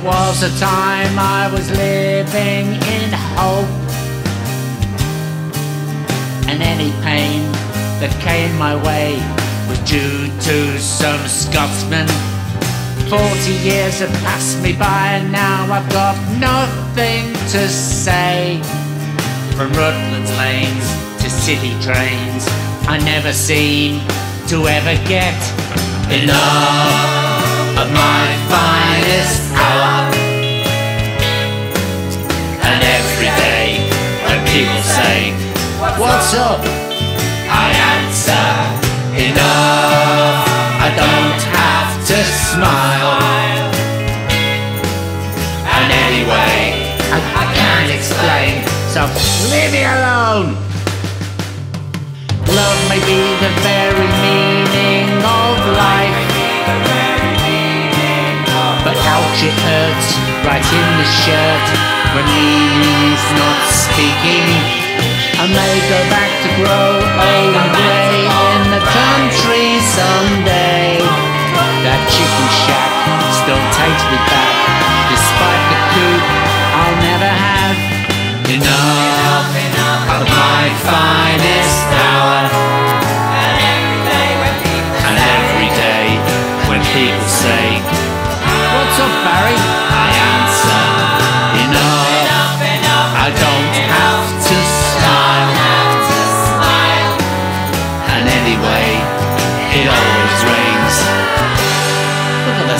There was a time I was living in hope, and any pain that came my way was due to some Scotsman. Forty years have passed me by, and now I've got nothing to say. From Rutland's lanes to city trains, I never seem to ever get enough my finest hour. And every day when people say, What's up? I answer, Enough. I don't have to smile. And anyway, I, I can't explain, so leave me alone. Love may be the very meaning of It hurts right in the shirt when he's not speaking. I may go back to grow old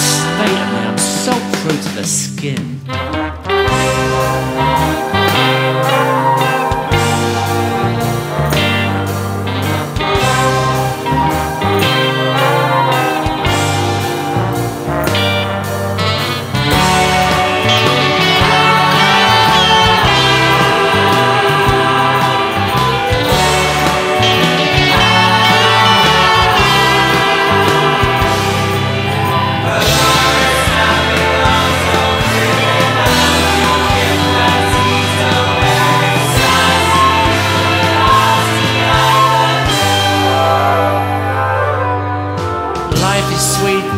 state of me. I'm so through to the skin.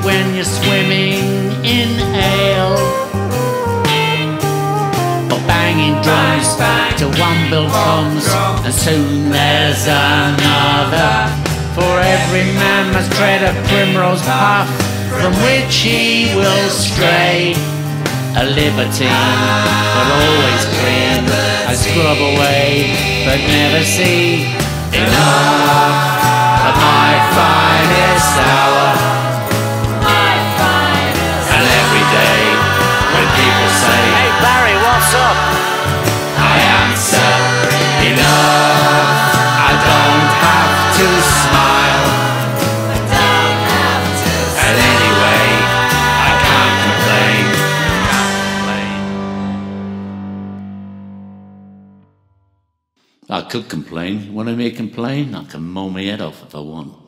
When you're swimming in ale. Or banging drums till one bill comes, and soon there's another. For every man must tread a primrose path from which he will stray. A libertine, but always clean. I scrub away, but never see enough of my finest hour. I could complain. When I may complain, I can mow my head off if I want.